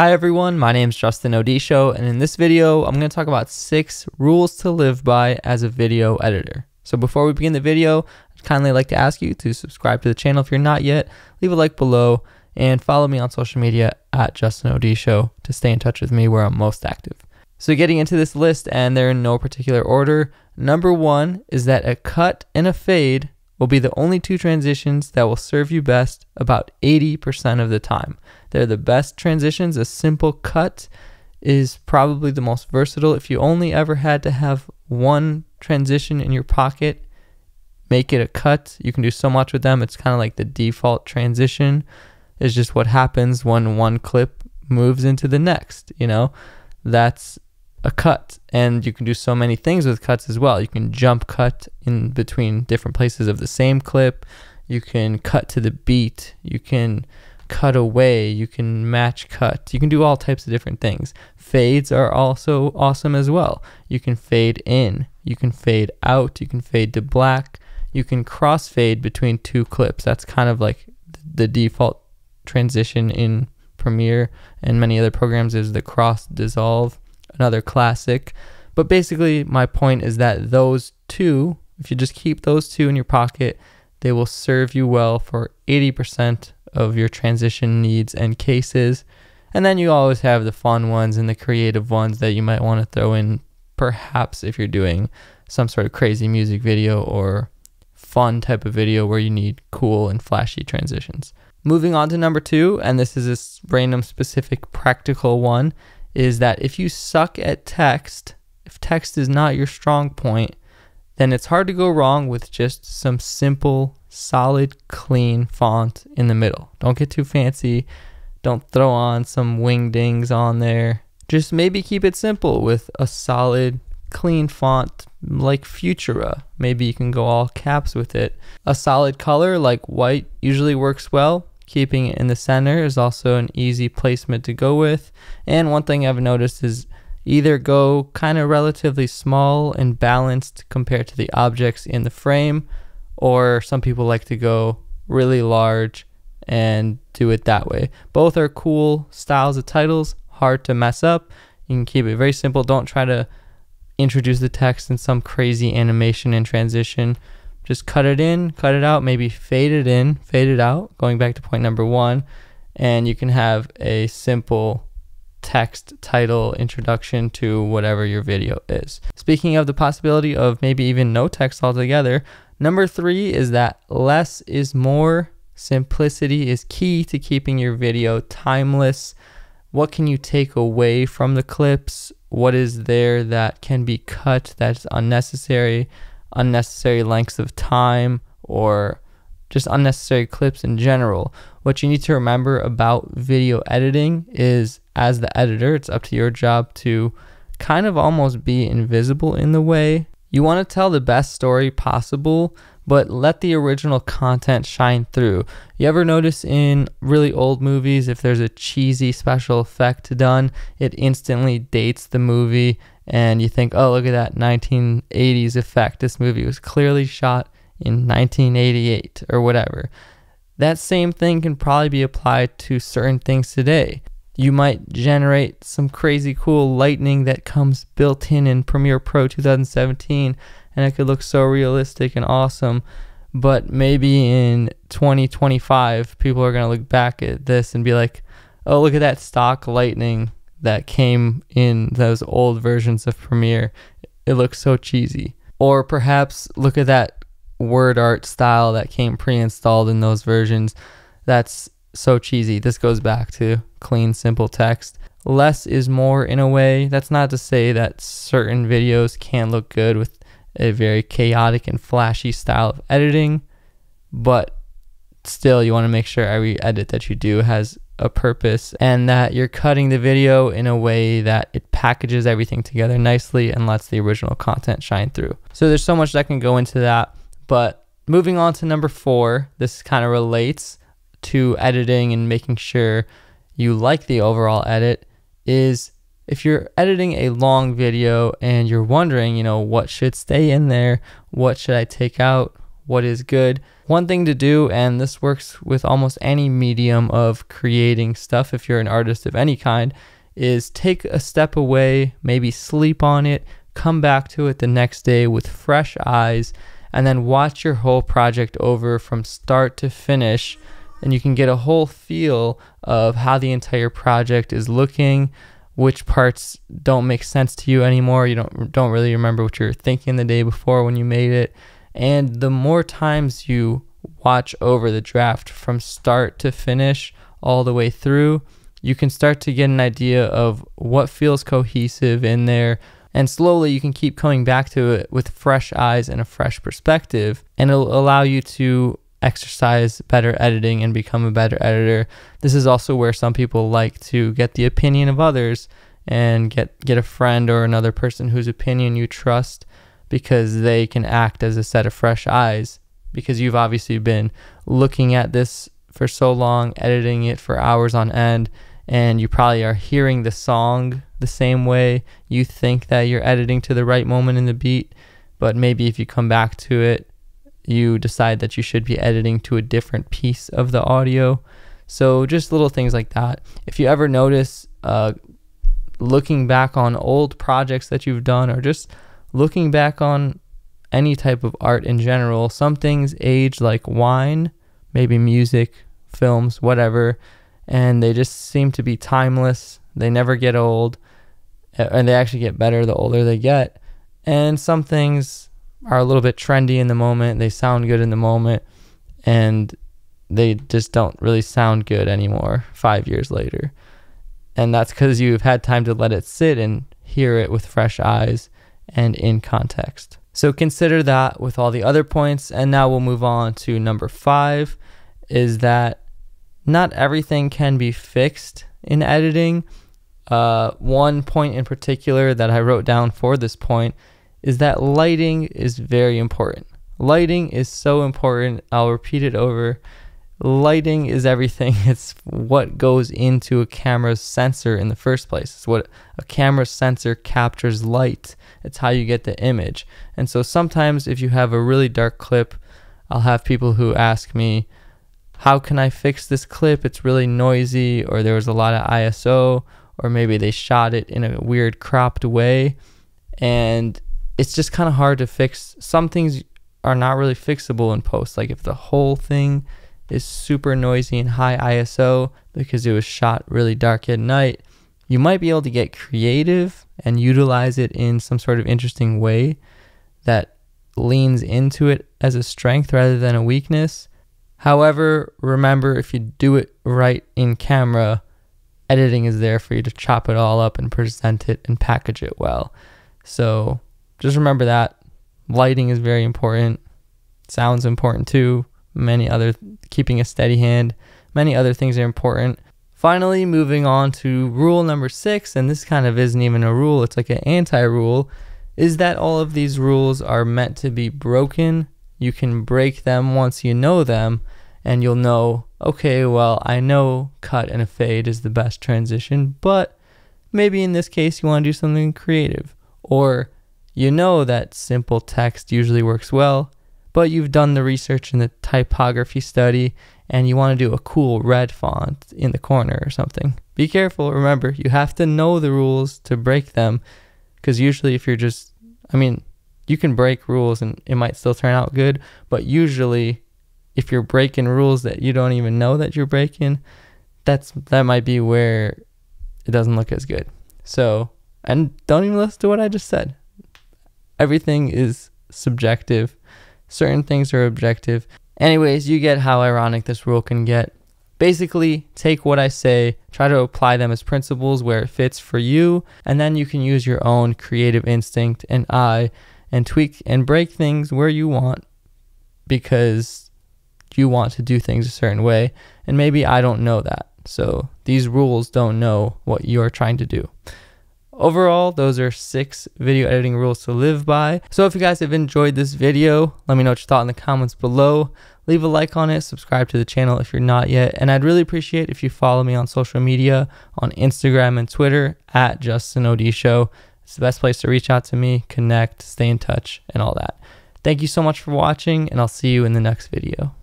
Hi everyone, my name is Justin Odisho, and in this video, I'm going to talk about six rules to live by as a video editor. So before we begin the video, I'd kindly like to ask you to subscribe to the channel if you're not yet, leave a like below, and follow me on social media at Justin Odisho to stay in touch with me where I'm most active. So getting into this list, and they're in no particular order, number one is that a cut and a fade will be the only two transitions that will serve you best about 80% of the time. They're the best transitions. A simple cut is probably the most versatile. If you only ever had to have one transition in your pocket, make it a cut. You can do so much with them. It's kind of like the default transition is just what happens when one clip moves into the next, you know? That's a cut and you can do so many things with cuts as well. You can jump cut in between different places of the same clip. You can cut to the beat. You can cut away. You can match cut. You can do all types of different things. Fades are also awesome as well. You can fade in. You can fade out. You can fade to black. You can crossfade between two clips. That's kind of like the default transition in premiere and many other programs is the cross dissolve another classic. But basically, my point is that those two, if you just keep those two in your pocket, they will serve you well for 80% of your transition needs and cases. And then you always have the fun ones and the creative ones that you might want to throw in, perhaps if you're doing some sort of crazy music video or fun type of video where you need cool and flashy transitions. Moving on to number two, and this is a random specific practical one, is that if you suck at text, if text is not your strong point, then it's hard to go wrong with just some simple, solid, clean font in the middle. Don't get too fancy. Don't throw on some wingdings on there. Just maybe keep it simple with a solid, clean font like Futura. Maybe you can go all caps with it. A solid color like white usually works well. Keeping it in the center is also an easy placement to go with. And one thing I've noticed is either go kind of relatively small and balanced compared to the objects in the frame, or some people like to go really large and do it that way. Both are cool styles of titles, hard to mess up. You can keep it very simple. Don't try to introduce the text in some crazy animation and transition just cut it in, cut it out, maybe fade it in, fade it out, going back to point number one, and you can have a simple text title introduction to whatever your video is. Speaking of the possibility of maybe even no text altogether, number three is that less is more. Simplicity is key to keeping your video timeless. What can you take away from the clips? What is there that can be cut that's unnecessary? Unnecessary lengths of time or just unnecessary clips in general. What you need to remember about video editing is as the editor, it's up to your job to kind of almost be invisible in the way. You want to tell the best story possible, but let the original content shine through. You ever notice in really old movies, if there's a cheesy special effect done, it instantly dates the movie and you think, oh, look at that 1980s effect. This movie was clearly shot in 1988 or whatever. That same thing can probably be applied to certain things today. You might generate some crazy cool lightning that comes built in in Premiere Pro 2017 and it could look so realistic and awesome. But maybe in 2025, people are going to look back at this and be like, oh, look at that stock lightning that came in those old versions of Premiere. It looks so cheesy. Or perhaps look at that word art style that came pre-installed in those versions. That's so cheesy. This goes back to clean, simple text. Less is more in a way. That's not to say that certain videos can't look good with a very chaotic and flashy style of editing, but still you want to make sure every edit that you do has a purpose and that you're cutting the video in a way that it packages everything together nicely and lets the original content shine through. So there's so much that can go into that. But moving on to number four, this kind of relates to editing and making sure you like the overall edit is if you're editing a long video and you're wondering, you know, what should stay in there, what should I take out, what is good. One thing to do, and this works with almost any medium of creating stuff if you're an artist of any kind, is take a step away, maybe sleep on it, come back to it the next day with fresh eyes, and then watch your whole project over from start to finish. And you can get a whole feel of how the entire project is looking, which parts don't make sense to you anymore. You don't don't really remember what you were thinking the day before when you made it. And the more times you watch over the draft from start to finish all the way through, you can start to get an idea of what feels cohesive in there. And slowly you can keep coming back to it with fresh eyes and a fresh perspective. And it'll allow you to exercise better editing and become a better editor. This is also where some people like to get the opinion of others and get, get a friend or another person whose opinion you trust because they can act as a set of fresh eyes because you've obviously been looking at this for so long, editing it for hours on end, and you probably are hearing the song the same way. You think that you're editing to the right moment in the beat, but maybe if you come back to it, you decide that you should be editing to a different piece of the audio. So, just little things like that. If you ever notice, uh, looking back on old projects that you've done, or just looking back on any type of art in general, some things age like wine, maybe music, films, whatever and they just seem to be timeless. They never get old, and they actually get better the older they get. And some things are a little bit trendy in the moment, they sound good in the moment, and they just don't really sound good anymore five years later. And that's because you've had time to let it sit and hear it with fresh eyes and in context. So consider that with all the other points. And now we'll move on to number five is that not everything can be fixed in editing. Uh, one point in particular that I wrote down for this point is that lighting is very important. Lighting is so important. I'll repeat it over. Lighting is everything. It's what goes into a camera's sensor in the first place. It's what a camera sensor captures light. It's how you get the image. And so sometimes if you have a really dark clip, I'll have people who ask me, how can I fix this clip? It's really noisy, or there was a lot of ISO, or maybe they shot it in a weird cropped way. And it's just kind of hard to fix. Some things are not really fixable in post. Like if the whole thing is super noisy and high ISO because it was shot really dark at night, you might be able to get creative and utilize it in some sort of interesting way that leans into it as a strength rather than a weakness. However, remember if you do it right in camera, editing is there for you to chop it all up and present it and package it well. So just remember that. Lighting is very important. Sound's important too. Many other, keeping a steady hand, many other things are important. Finally, moving on to rule number six, and this kind of isn't even a rule, it's like an anti rule, is that all of these rules are meant to be broken you can break them once you know them, and you'll know, okay, well, I know cut and a fade is the best transition, but maybe in this case you want to do something creative. Or you know that simple text usually works well, but you've done the research and the typography study and you want to do a cool red font in the corner or something. Be careful. Remember, you have to know the rules to break them because usually if you're just, I mean, you can break rules and it might still turn out good, but usually if you're breaking rules that you don't even know that you're breaking, that's that might be where it doesn't look as good. So, and don't even listen to what I just said. Everything is subjective. Certain things are objective. Anyways, you get how ironic this rule can get. Basically, take what I say, try to apply them as principles where it fits for you, and then you can use your own creative instinct and eye and tweak and break things where you want because you want to do things a certain way. And maybe I don't know that. So these rules don't know what you're trying to do. Overall, those are six video editing rules to live by. So if you guys have enjoyed this video, let me know what you thought in the comments below. Leave a like on it, subscribe to the channel if you're not yet, and I'd really appreciate if you follow me on social media on Instagram and Twitter at Justin Odisho. It's the best place to reach out to me, connect, stay in touch, and all that. Thank you so much for watching, and I'll see you in the next video.